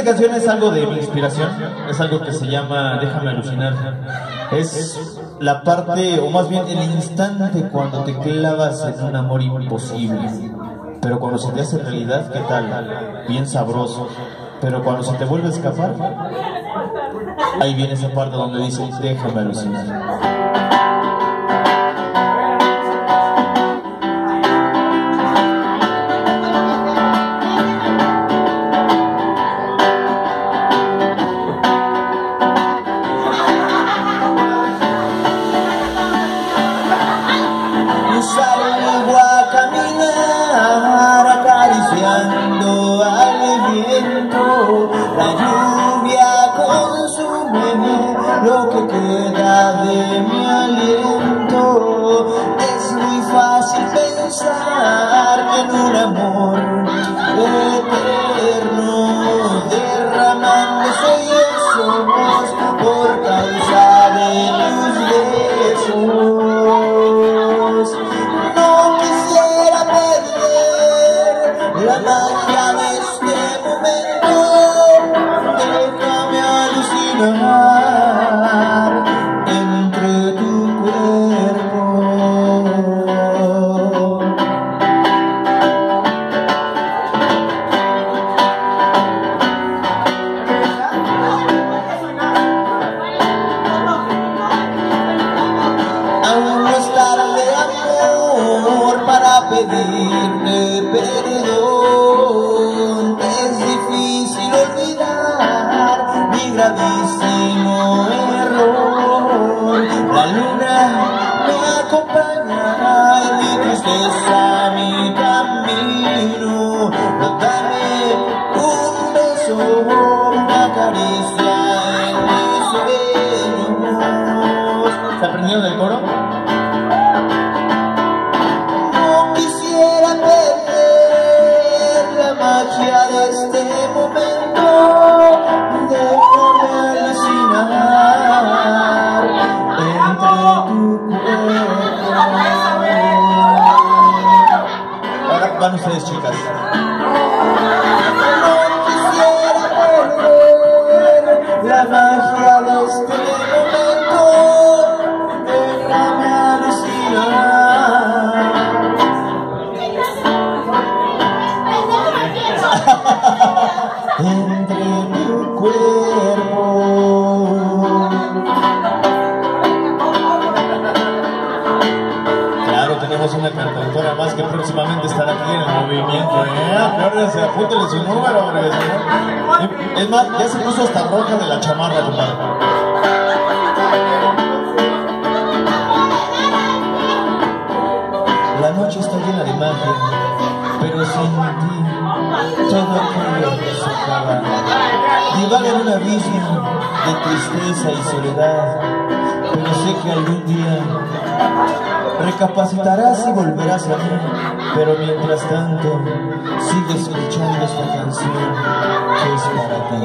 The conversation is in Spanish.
siguiente canción es algo de mi inspiración, es algo que se llama Déjame alucinar. Es la parte, o más bien el instante cuando te clavas en un amor imposible. Pero cuando se te hace realidad, ¿qué tal? Bien sabroso. Pero cuando se te vuelve a escapar, ahí viene esa parte donde dice, déjame alucinar. Salgo a caminar acariciando al viento. La lluvia consume lo que queda de mi aliento. Es muy fácil pensar en un amor para pedirte perdón. Es difícil olvidar mi gravísimo error. La luna me acompaña en mi tristeza, mi camino. Dame un beso, una caricia en mis sueños. ¿Se aprendieron el coro? Van ustedes, chicas. Más que próximamente estará aquí en el movimiento. ¿eh? Acuérdense, apúntenle su número, si no- Es más, ya se puso hasta roja de la chamarra, compadre. La noche está llena de magia, pero sin ti todo aquello se acaba. Divaga en un abismo de tristeza y soledad, pero sé que algún día Recapacitarás y volverás a mí, pero mientras tanto, sigue escuchando esta canción que es para ti.